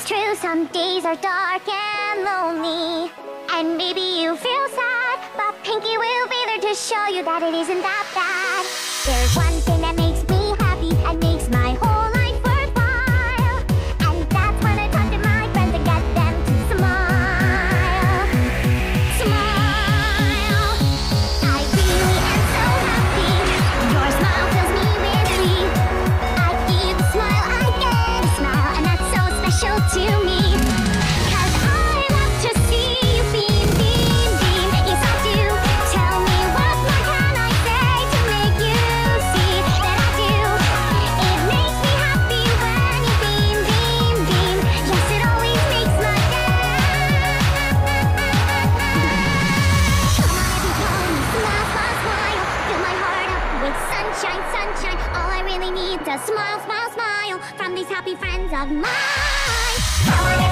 It's true, some days are dark and lonely. And maybe you feel sad, but Pinkie will be there to show you that it isn't that bad. There's one A smile, smile, smile from these happy friends of mine.